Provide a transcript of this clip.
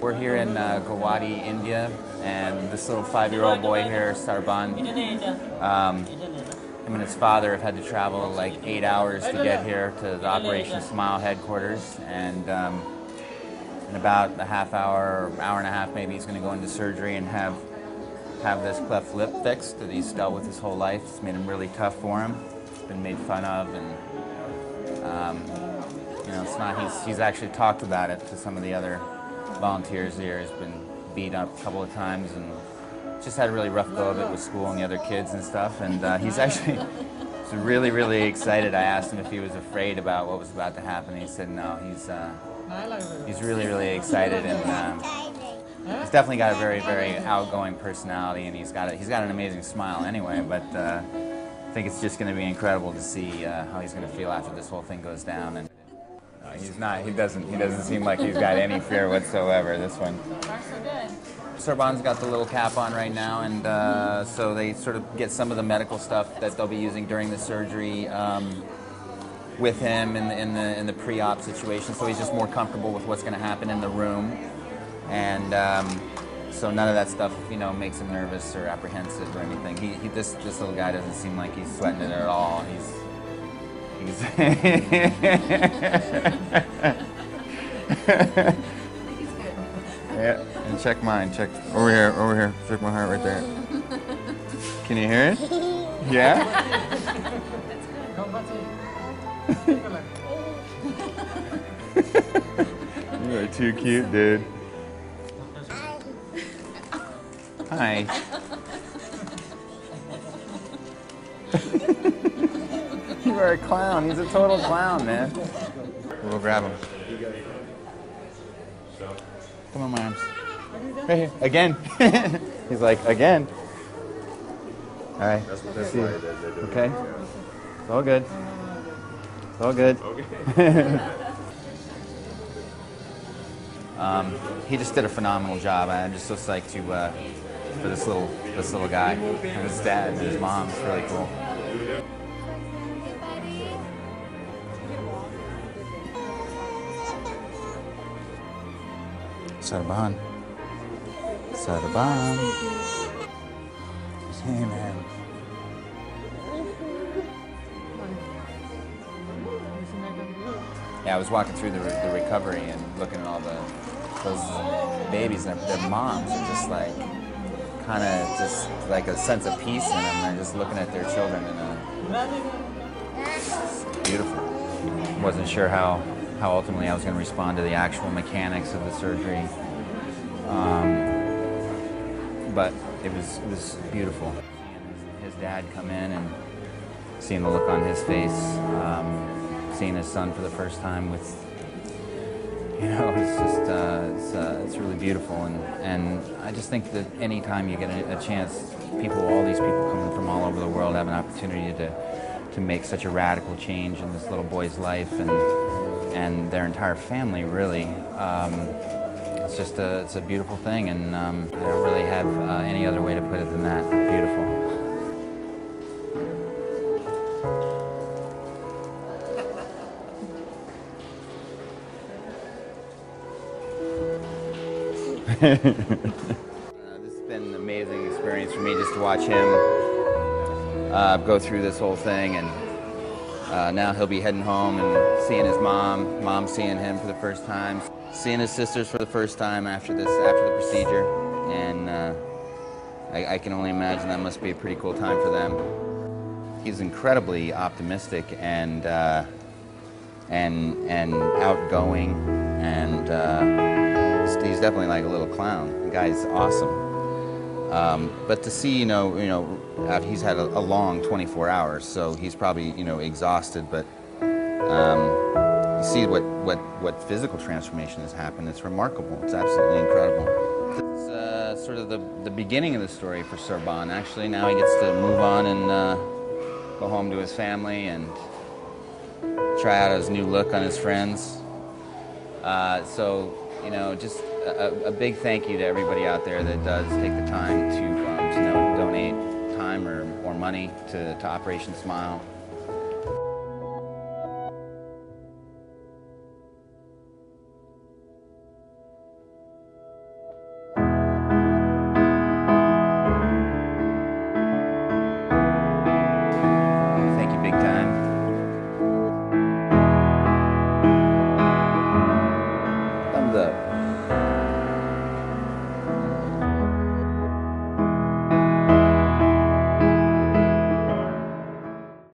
We're here in uh, Guwahati, India, and this little five-year-old boy here, Sarban, um, him and his father have had to travel like eight hours to get here to the Operation Smile headquarters, and um, in about a half hour, hour and a half, maybe he's going to go into surgery and have have this cleft lip fixed that he's dealt with his whole life. It's made him really tough for him. It's been made fun of, and um, you know, it's not. He's he's actually talked about it to some of the other volunteers here. He's been beat up a couple of times and just had a really rough go of it with school and the other kids and stuff. And uh, he's actually he's really, really excited. I asked him if he was afraid about what was about to happen. He said no. He's uh, he's really, really excited and. Uh, He's definitely got a very, very outgoing personality, and he's got a, he's got an amazing smile anyway. But uh, think it's just going to be incredible to see uh, how he's going to feel after this whole thing goes down. And uh, he's not. He doesn't. He doesn't seem like he's got any fear whatsoever. This one. Sarban's got the little cap on right now, and uh, so they sort of get some of the medical stuff that they'll be using during the surgery. Um, with him in the, in the, in the pre-op situation, so he's just more comfortable with what's going to happen in the room and um, so none of that stuff, you know, makes him nervous or apprehensive or anything. He, he, this, this little guy doesn't seem like he's sweating it at all. He's, he's. yeah, and check mine. Check over here, over here. Check my heart right there. Can you hear it? Yeah. You are too cute, dude. Hi. you are a clown. He's a total clown, man. We'll grab him. Come on, my arms. Right here. Again. He's like, again. All right. Let's see. Okay. It's all good. It's all good. um, he just did a phenomenal job. I'm just so psyched to uh, for this little this little guy and his dad and his mom. It's really cool. Sarban. Sarban. Hey man. Yeah, I was walking through the, the recovery and looking at all the those babies and their, their moms are just like kind of just like a sense of peace in them. They're just looking at their children and uh, beautiful. Wasn't sure how, how ultimately I was going to respond to the actual mechanics of the surgery, um, but it was it was beautiful. His dad come in and seeing the look on his face, um, seeing his son for the first time with you know, it's just uh, it's, uh, it's really beautiful, and and I just think that anytime you get a, a, chance, people, all these people coming from all over the world, have an opportunity to to make such a radical change in this little boy's life and and their entire family, really. Um, it's just a it's a beautiful thing, and um, I don't really have uh, any other way to put it than that. Beautiful. Uh, this has been an amazing experience for me just to watch him uh, go through this whole thing and uh, now he'll be heading home and seeing his mom, mom seeing him for the first time, seeing his sisters for the first time after this, after the procedure, and uh, I, I, can only imagine that must be a pretty cool time for them. He's incredibly optimistic and uh, and and outgoing and uh, he's definitely like a little clown. The guy's awesome. Um, but to see, you know, you know, he's had a, a, long 24 hours, so he's probably, you know, exhausted. But um, you see what, what, what physical transformation has happened. It's remarkable. It's absolutely incredible. It's uh, sort of the, the beginning of the story for Sarban. Actually, now he gets to move on and uh, go home to his family and try out his new look on his friends. Uh, so, you know, just a, a, big thank you to everybody out there that does take the time to, um, to know, donate time or, or money to, to Operation Smile. Thank you, big time. Thumbs up.